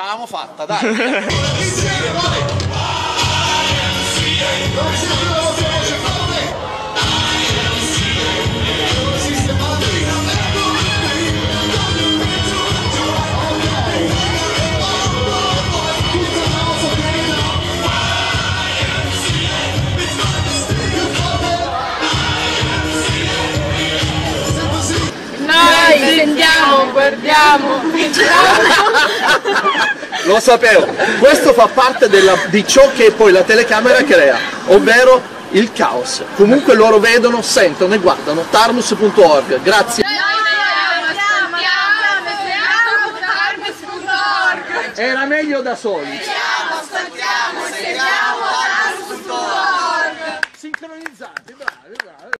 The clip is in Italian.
Ce l'avevamo fatta, dai. Noi sentiamo, guardiamo, lo sapevo. Questo fa parte della, di ciò che poi la telecamera crea, ovvero il caos. Comunque loro vedono, sentono e guardano. Tarmus.org, grazie. Era meglio da soli. Sincronizzati, bravi, bravi.